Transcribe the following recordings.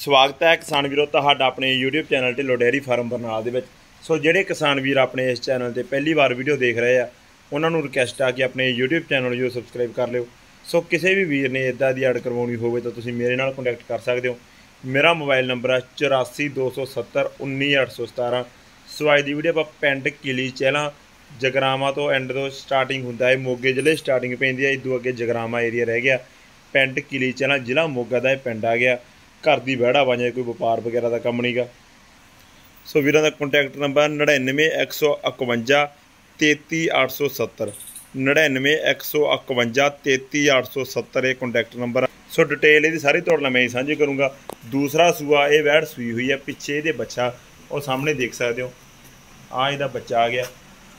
ਸਵਾਗਤ ਹੈ ਕਿਸਾਨ ਵੀਰੋ ਤੁਹਾਡਾ ਆਪਣੇ YouTube channel Dhillon dairy farm Barnala ਦੇ ਵਿੱਚ। ਸੋ ਜਿਹੜੇ ਕਿਸਾਨ ਵੀਰ ਆਪਣੇ ਇਸ ਚੈਨਲ ਤੇ ਪਹਿਲੀ ਵਾਰ ਵੀਡੀਓ ਦੇਖ ਰਹੇ ਆ, ਉਹਨਾਂ ਨੂੰ ਰਿਕਵੈਸਟ ਆ ਕਿ ਆਪਣੇ YouTube ਚੈਨਲ ਨੂੰ ਸਬਸਕ੍ਰਾਈਬ ਕਰ ਲਿਓ। ਸੋ ਕਿਸੇ ਵੀ ਵੀਰ ਨੇ ਇਦਾਂ ਦੀ ਐਡ ਕਰਵਾਉਣੀ ਹੋਵੇ ਤਾਂ ਤੁਸੀਂ ਮੇਰੇ ਨਾਲ ਕੰਟੈਕਟ ਕਰ ਸਕਦੇ ਹੋ। ਮੇਰਾ ਮੋਬਾਈਲ ਨੰਬਰ ਹੈ 8427191817 ਸੋ ਅੱਜ ਦੀ ਵੀਡੀਓ ਆਪਾਂ ਪਿੰਡ ਕਿਲੀ ਚਹਿਲਾਂ ਜਗਰਾਮਾ ਤੋਂ ਐਂਡ ਤੋਂ ਸਟਾਰਟਿੰਗ ਹੁੰਦਾ ਹੈ। ਮੋਗੇ ਜ਼ਿਲ੍ਹੇ ਸਟਾਰਟਿੰਗ ਪੈਂਦੀ ਹੈ ਇਦੋਂ ਅੱਗੇ ਜਗਰਾਮਾ ਏਰੀਆ ਰਹਿ ਗਿਆ। ਪਿੰਡ ਕਿਲੀ ਚਹਿਲਾ ਜ਼ਿਲ੍ਹਾ ਮੋਗਾ ਦਾ ਇਹ ਪਿੰਡ ਆ ਗਿਆ। ਘਰ ਦੀ ਵਿਹੜਾ ਵਾਂਝੇ ਕੋਈ ਵਪਾਰ ਵਗੈਰਾ ਦਾ ਕੰਮ ਨਹੀਂਗਾ ਸੋ ਵੀਰਾਂ ਦਾ ਕੰਟੈਕਟ ਨੰਬਰ 99151 33870 99151 33870 ਇਹ ਕੰਟੈਕਟ ਨੰਬਰ ਸੋ ਡਿਟੇਲ ਇਹਦੀ ਸਾਰੀ ਤੁਹਾਡੇ ਨਾਲ ਮੈਂ ਸਾਂਝੀ ਕਰੂੰਗਾ। ਦੂਸਰਾ ਸੂਆ, ਇਹ ਵੈੜ ਸੂਈ ਹੋਈ ਹੈ ਪਿੱਛੇ ਇਹਦੇ ਬੱਚਾ, ਉਹ ਸਾਹਮਣੇ ਦੇਖ ਸਕਦੇ ਹੋ। ਆ ਇਹਦਾ ਬੱਚਾ ਆ ਗਿਆ।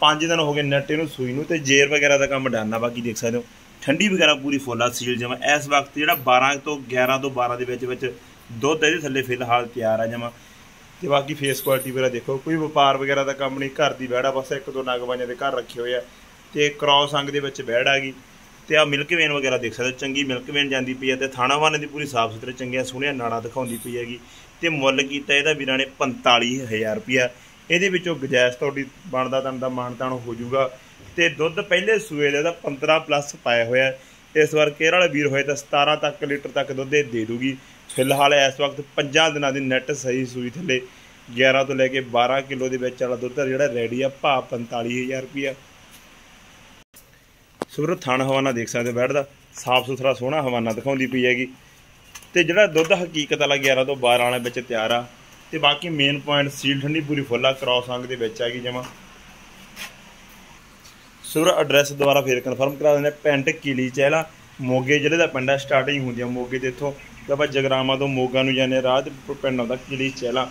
5 ਦਿਨ ਹੋ ਗਏ ਨੱਟੇ ਨੂੰ ਸੂਈ ਨੂੰ, ਤੇ ਜੇਰ ਵਗੈਰਾ ਦਾ ਕੰਮ ਡਾਨਾ ਬਾਕੀ ਦੇਖ ਸਕਦੇ ਹੋ। ਠੰਡੀ ਵਗੈਰਾ ਪੂਰੀ ਫੁੱਲਾ ਸੀਲ ਜਮਾ। ਇਸ ਵਕਤ ਜਿਹੜਾ 12 ਤੋਂ 11 ਤੋਂ 12 ਦੇ ਵਿੱਚ ਵਿੱਚ ਦੁੱਧ ਇਹਦੇ ਥੱਲੇ ਫਿਲਹਾਲ ਤਿਆਰ ਆ ਜਮਾ। ਤੇ ਬਾਕੀ ਫੇਸ ਕੁਆਲਿਟੀ ਵਗੈਰਾ ਦੇਖੋ, ਕੋਈ ਵਪਾਰ ਵਗੈਰਾ ਦਾ ਕੰਮ ਨਹੀਂ, ਘਰ ਦੀ ਵਹਿੜਾ ਬਸ ਇੱਕ ਦੋ ਨਗਵਾਈਆਂ ਦੇ ਘਰ ਰੱਖੇ ਹੋਏ ਆ। ਤੇ ਕ੍ਰਾਸ ਅੰਗ ਦੇ ਵਿੱਚ ਵਹਿੜ ਆ ਗਈ। ਤੇ ਆ ਮਿਲਕ ਵੇਨ ਵਗੈਰਾ ਦੇਖ ਸਕਦੇ ਚੰਗੀ ਮਿਲਕ ਵੇਨ ਜਾਂਦੀ ਪਈ ਹੈ ਤੇ ਥਾਣਾਵਾਨੇ ਦੀ ਪੂਰੀ ਸਾਫ਼ ਸੁਥਰੇ, ਚੰਗੀਆਂ ਸੋਹਣੀਆਂ ਨਾੜਾ ਦਿਖਾਉਂਦੀ ਪਈ ਹੈਗੀ। ਤੇ ਮੁੱਲ ਕੀਤਾ ਇਹਦਾ ਵੀਰਾਂ ਨੇ 45000 ਰੁਪਿਆ ਇਹਦੇ ਵਿੱਚੋਂ ਗੁਜਾਇਸ਼ ਤੁਹਾਡੀ ਬਣਦਾ, ਤਨ ਦਾ ਮਾਨਤਾਨ ਹੋ ਜਾਊਗਾ। ਤੇ ਦੁੱਧ ਪਹਿਲੇ ਸੂਏ ਦਾ ਇਹਦਾ 15 ਪਲੱਸ ਪਾਇਆ ਹੋਇਆ। ਇਸ ਵਾਰ ਕੇਰ ਵਾਲੇ ਵੀਰ ਹੋਏ ਤਾਂ 17 ਤੱਕ ਲੀਟਰ ਤੱਕ ਦੁੱਧ ਇਹ ਦੇ ਦੂਗੀ। ਫਿਲਹਾਲ ਇਸ ਵਕਤ 5 ਦਿਨਾਂ ਦੀ ਨੈਟ ਸਹੀ ਸੂਈ ਥੱਲੇ। 11 ਤੋਂ ਲੈ ਕੇ 12 ਕਿਲੋ ਦੇ ਵਿੱਚ ਵਾਲਾ ਦੁੱਧ ਜਿਹੜਾ ਰੈਡੀ ਆ ਭਾ 45000 ਰੁਪਿਆ ਸੁਰ ਥਣ ਹਵਾਨਾ ਦੇਖ ਸਕਦੇ ਬੈਠਦਾ। ਸਾਫ਼ ਸੁਥਰਾ, ਸੋਹਣਾ ਹਵਾਨਾ ਦਿਖਾਉਂਦੀ ਪਈ ਹੈਗੀ। ਤੇ ਜਿਹੜਾ ਦੁੱਧ ਹਕੀਕਤ ਵਾਲਾ 11 ਤੋਂ 12 ਵਾਲੇ ਵਿੱਚ ਤਿਆਰ ਆ, ਤੇ ਬਾਕੀ ਮੇਨ ਪੁਆਇੰਟ ਸੀਲ ਠੰਡੀ ਪੂਰੀ ਫੁੱਲਾ ਕ੍ਰਾਸ ਅੰਗ ਦੇ ਵਿੱਚ ਹੈਗੀ ਜਮਾ। ਸੁਰ ਐਡਰੈਸ ਦੁਬਾਰਾ ਫੇਰ ਕਨਫਰਮ ਕਰਾ ਦਿੰਦੇ ਪਿੰਡ ਕਿਲੀ ਚਹਿਲਾ, ਮੋਗੇ ਜ਼ਿਲ੍ਹੇ ਦਾ ਪਿੰਡ ਹੈ ਸਟਾਰਟਿੰਗ ਹੁੰਦੀ ਆ ਮੋਗੇ ਦੇ ਇੱਥੋਂ। ਤਾਂ ਆਪਾਂ ਜਗਰਾਮਾ ਤੋਂ ਮੋਗਾ ਨੂੰ ਜਾਂਦੇ ਰਾਹ ਤੇ ਪਿੰਡ ਆਉਂਦਾ, ਕਿਲੀ ਚਹਿਲਾ।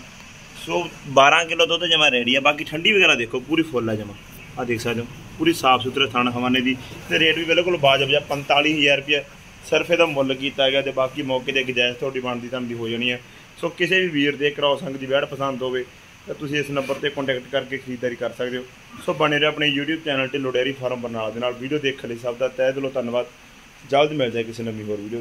ਸੋ 12 ਕਿਲੋ ਦੁੱਧ ਜਮਾ ਰੈਡੀ ਆ। ਬਾਕੀ ਠੰਡੀ ਵਗੈਰਾ ਦੇਖੋ, ਪੂਰੀ ਫੁੱਲ ਆ ਜਮਾ। ਆ ਦੇਖ ਸਕਦੇ ਹੋ, ਪੂਰੀ ਸਾਫ਼ ਸੁਥਰੇ ਥਣ ਹਵਾਨੇ ਦੀ। ਤੇ ਰੇਟ ਵੀ ਬਿਲਕੁਲ ਬਾਜਬ ਜਿਹਾ 45000 ਰੁਪਏ ਸਿਰਫ ਇਹਦਾ ਮੁੱਲ ਕੀਤਾ ਗਿਆ ਤੇ ਬਾਕੀ ਮੌਕੇ ਤੇ ਗਜਾਇਜ਼ ਤੁਹਾਡੀ ਬਣਦੀ ਤੁਹਾਨੂੰ ਹੋ ਜਾਣੀ ਹੈ ਸੋ ਕਿਸੇ ਵੀ ਵੀਰ ਦੇ ਕ੍ਰਾਸ ਅੰਗ ਦੀ ਵਿਆਹ ਪਸੰਦ ਹੋਵੇ ਤਾਂ ਤੁਸੀਂ ਇਸ ਨੰਬਰ ਤੇ ਕੰਟੈਕਟ ਕਰਕੇ ਖਰੀਦਦਾਰੀ ਕਰ ਸਕਦੇ ਹੋ। ਸੋ ਬਣੇ ਰਹੋ ਆਪਣੇ YouTube ਚੈਨਲ ਤੇ ਲੋਡੇਰੀ ਫਾਰਮ ਬਰਨਾਲਾ ਦੇ ਨਾਲ। ਵੀਡੀਓ ਦੇਖਣ ਲਈ ਸਭ ਦਾ ਤਹਿ ਦਿਲੋਂ ਧੰਨਵਾਦ। ਜਲਦ ਮਿਲ ਜਾਏ ਕਿਸੇ ਨਵੀਂ ਹੋਰ ਵੀਡੀਓ